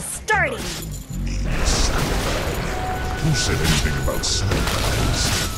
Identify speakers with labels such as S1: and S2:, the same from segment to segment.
S1: starting!
S2: Who said anything about sacrifice?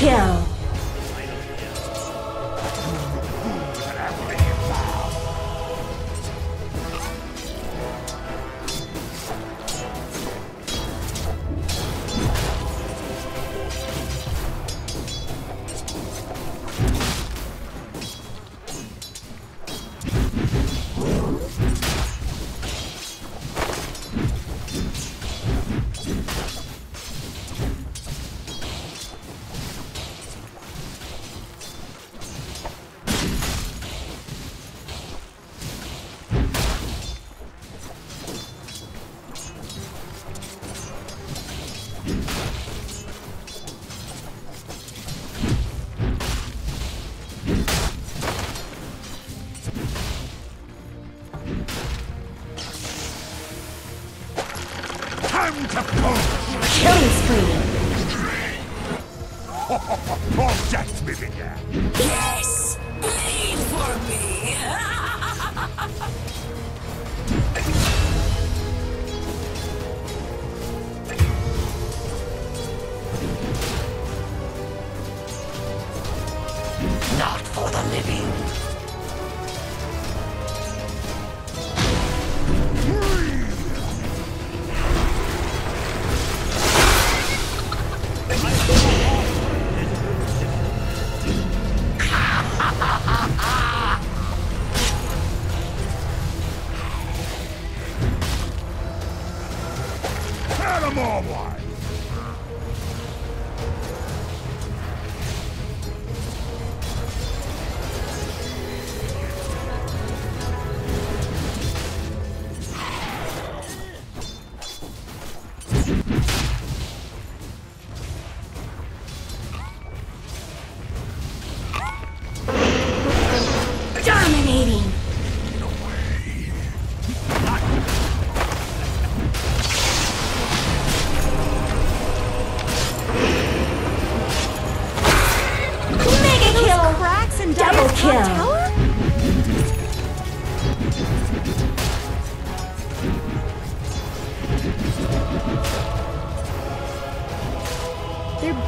S1: Kill!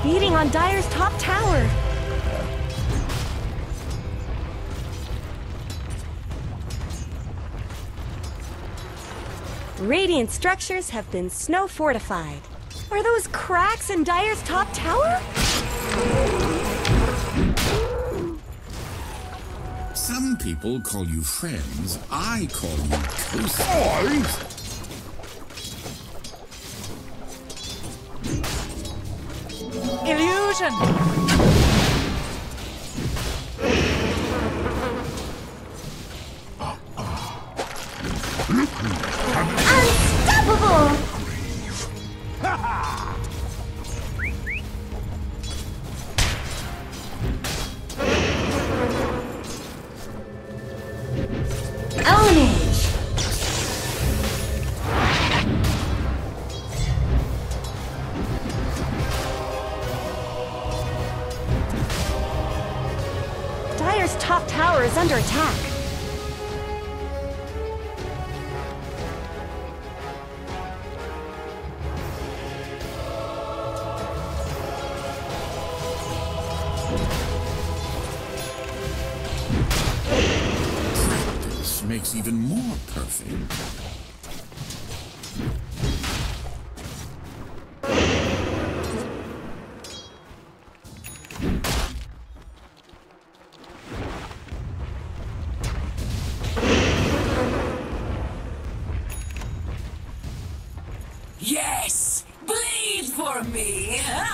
S1: Beating on Dire's top tower. Radiant structures have been snow fortified. Are those cracks in Dire's top tower?
S3: Some people call you friends. I call you co-stars.
S1: confusion! Me!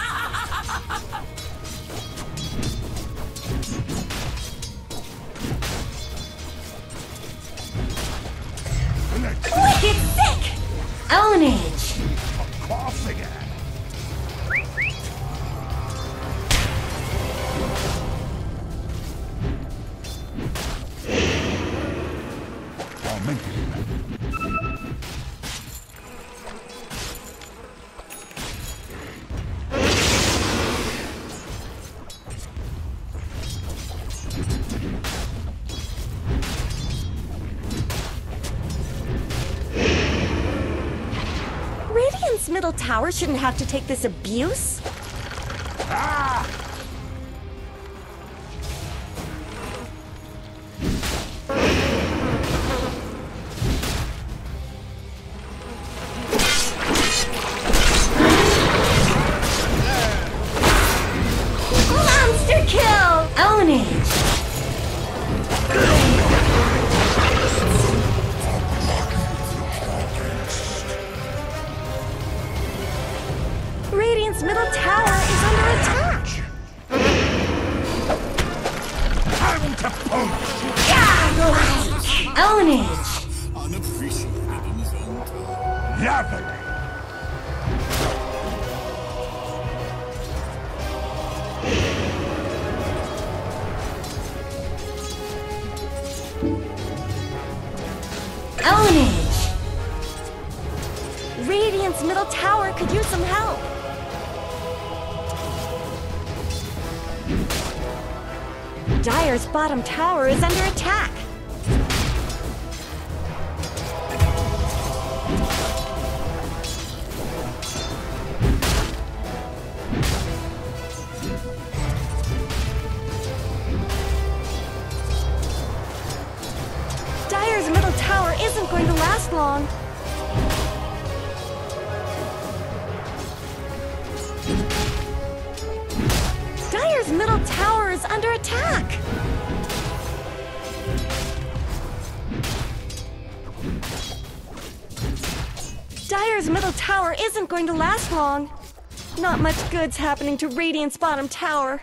S1: Radiant's middle tower shouldn't have to take this abuse. Monster tower could use some help. Dire's bottom tower is under attack. Dire's middle tower isn't going to last long. Not much good's happening to Radiant's bottom tower.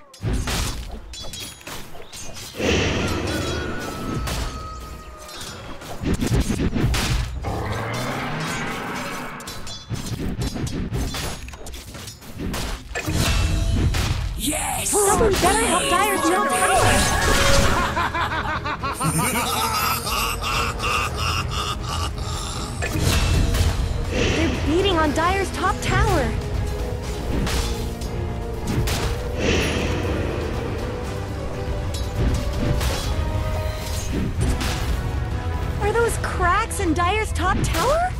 S1: Dire's top tower?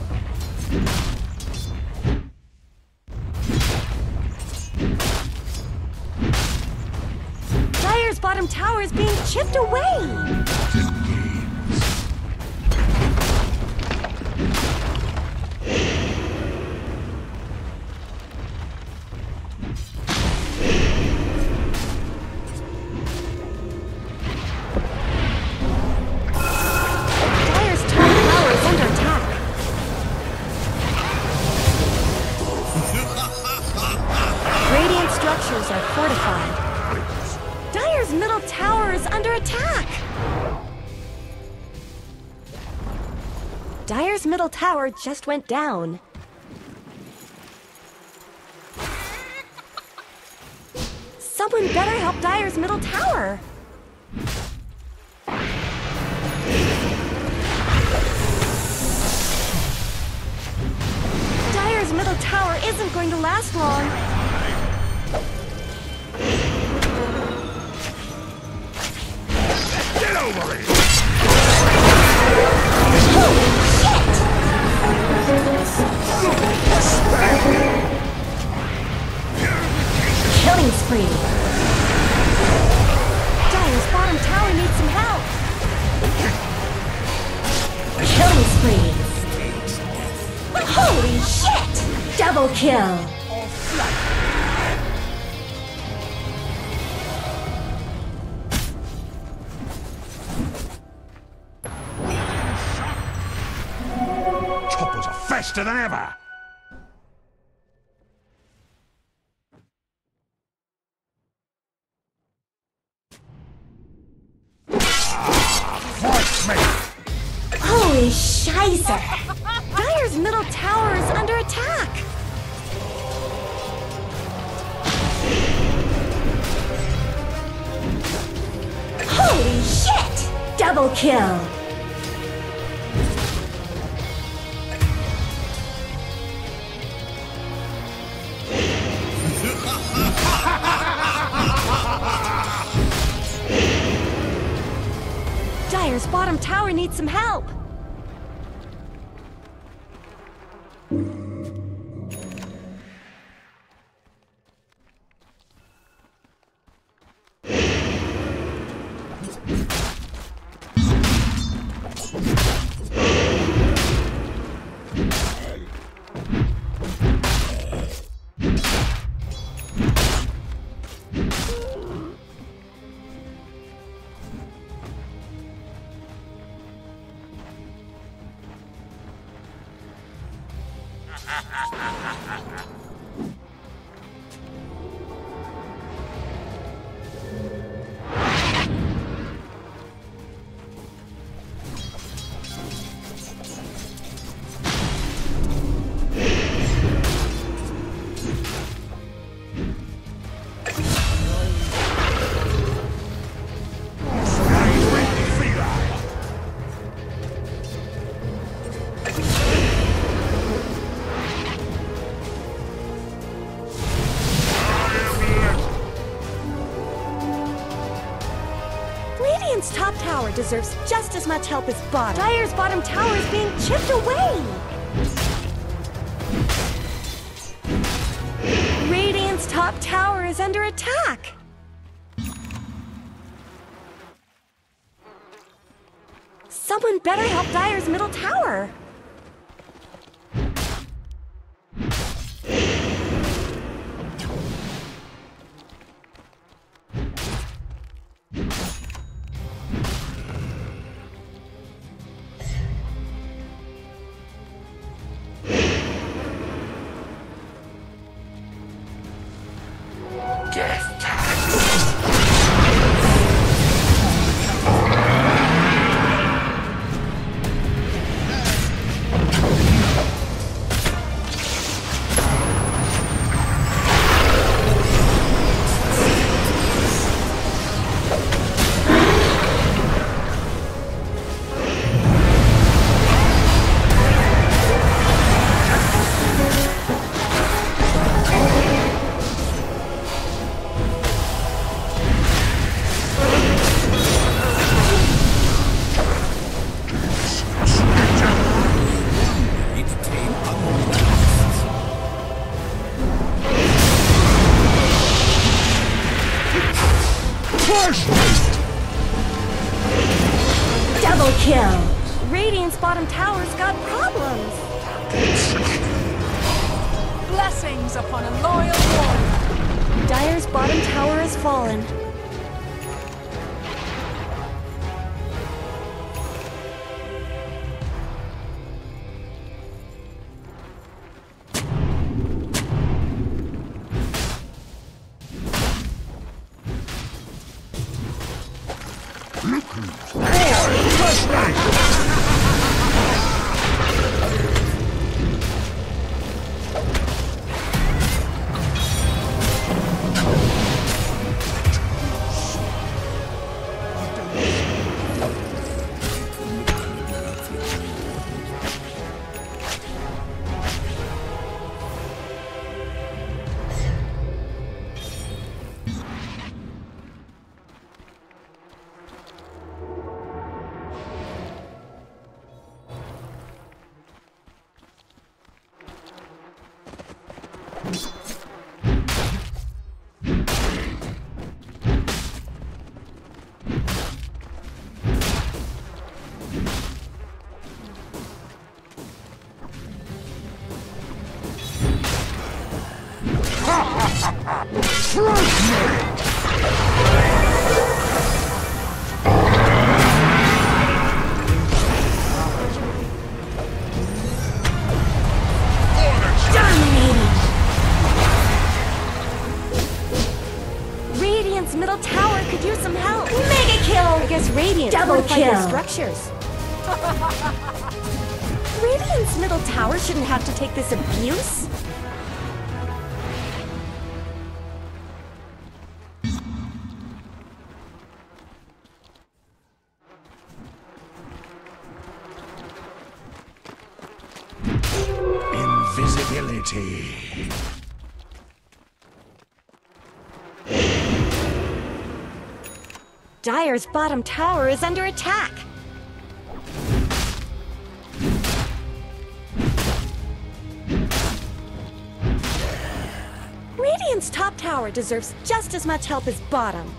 S1: Dire's bottom tower is being chipped away! Tower just went down. Someone better help Dire's middle tower. Dire's middle tower isn't going to last long.
S2: Get over it!
S1: Killing spree. Dire's bottom tower needs some help. Killing spree. Holy shit! Double kill.
S2: Faster than ever!
S1: Holy scheiße! Dire's middle tower is under attack. Holy shit! Double kill. Deserves just as much help as bottom. Dire's bottom tower is being chipped away. Radiant's top tower is under attack. Someone better help Dire's middle tower.
S2: Crush!
S1: Double kill! Radiant's bottom tower's got problems.
S4: Blessings upon a loyal warrior.
S1: Dire's bottom tower has fallen. Could use some help. Mega kill! I guess Radiant
S4: Double kill.
S1: structures. Radiant's middle tower shouldn't have to take this abuse. Dire's bottom tower is under attack. Radiant's top tower deserves just as much help as bottom.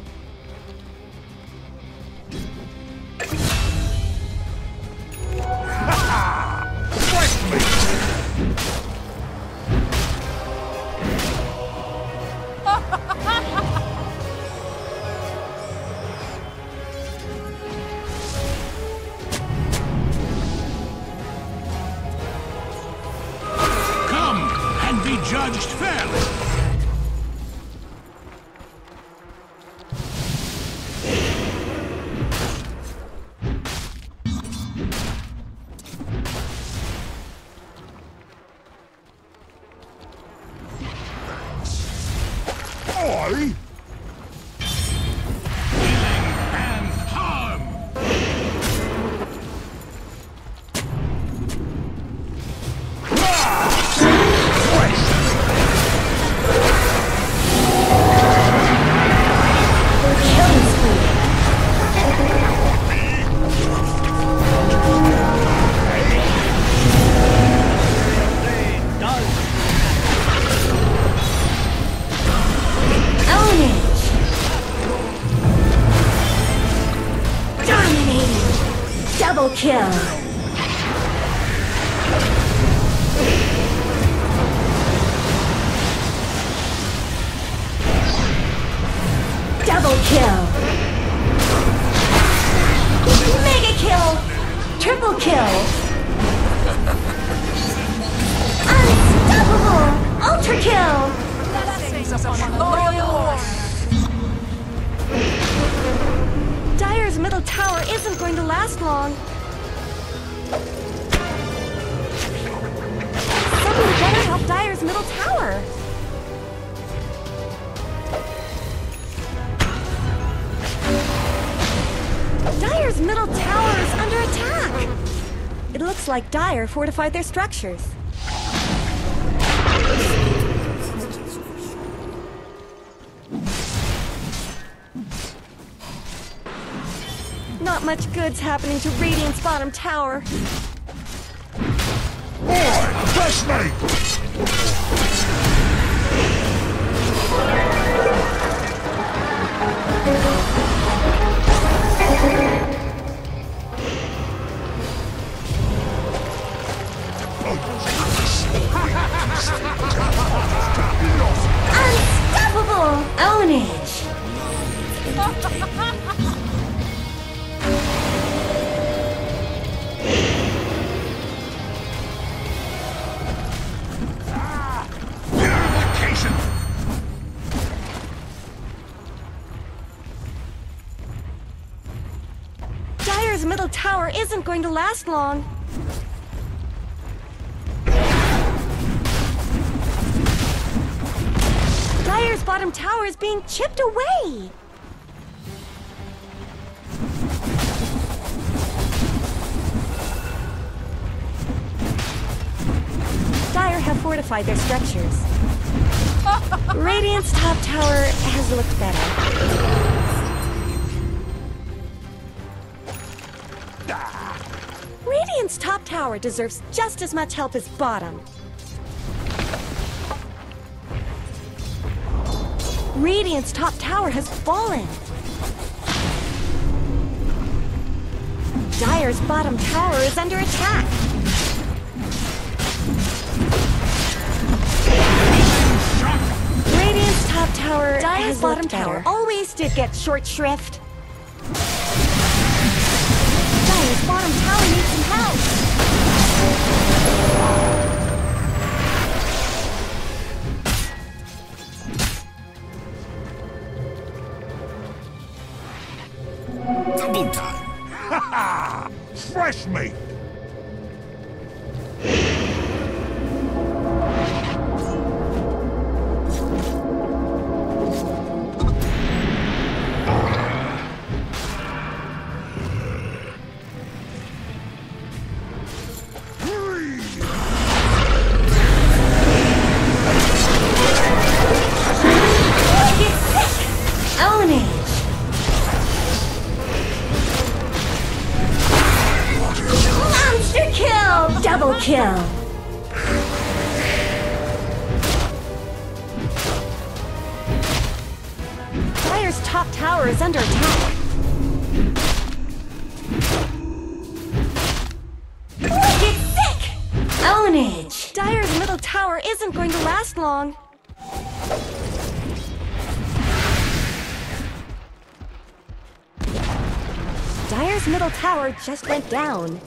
S4: Upon a loyal warrior.
S1: Dire's middle tower isn't going to last long. Somebody better help Dire's middle tower. Dire's middle tower is under attack. It looks like Dire fortified their structures. Much good's happening to Radiant's bottom tower.
S2: Boy, crush me!
S1: Isn't going to last long. Dire's bottom tower is being chipped away. Dire have fortified their structures. Radiant's top tower has looked better. Tower deserves just as much help as bottom. Radiant's top tower has fallen. Dire's bottom tower is under attack. Radiant's top tower Dire's
S4: bottom tower
S1: always did get short shrift. Dire's bottom tower needs
S2: Fresh meat!
S1: Get sick! Ownage! Dire's middle tower isn't going to last long. Dire's middle tower just went down.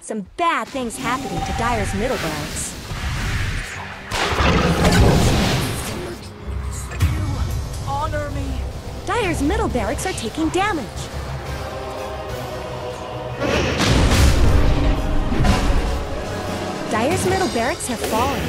S1: Some bad things happening to Dire's middle barracks. Dire's middle barracks are taking damage. Dire's middle barracks have fallen.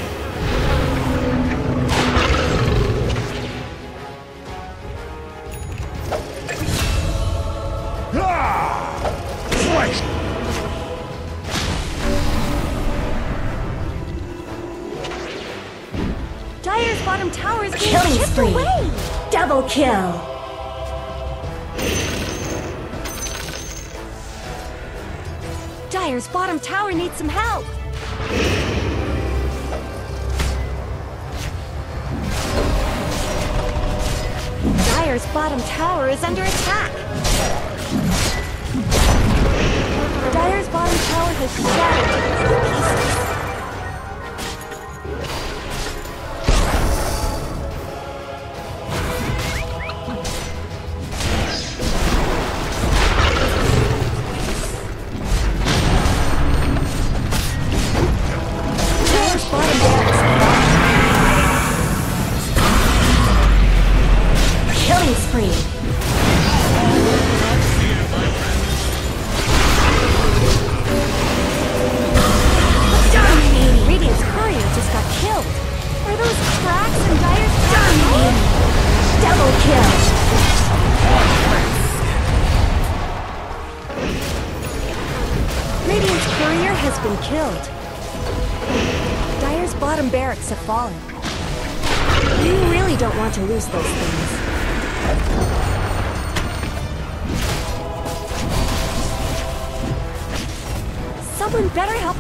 S1: Dire's bottom tower is being
S4: Killing
S1: chipped
S4: spree.
S1: away. Double kill. Dire's bottom tower needs some help. Dire's bottom tower is under attack. Dire's bottom tower has shattered to pieces.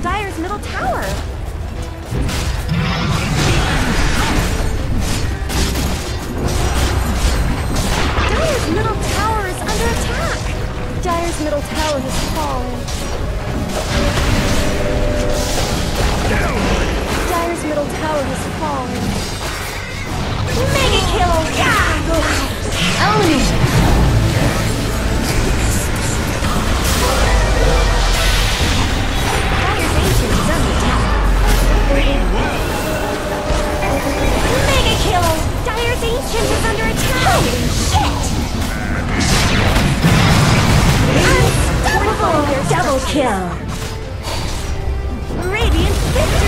S1: Dire's middle tower. Dire's middle tower is under attack. Dire's middle tower has fallen. Dire's middle tower has fallen. Mega kill! Yeah! Own! Mega kill! Dire's ancient is under attack! Holy shit! Unstoppable! Double kill! Radiant victory!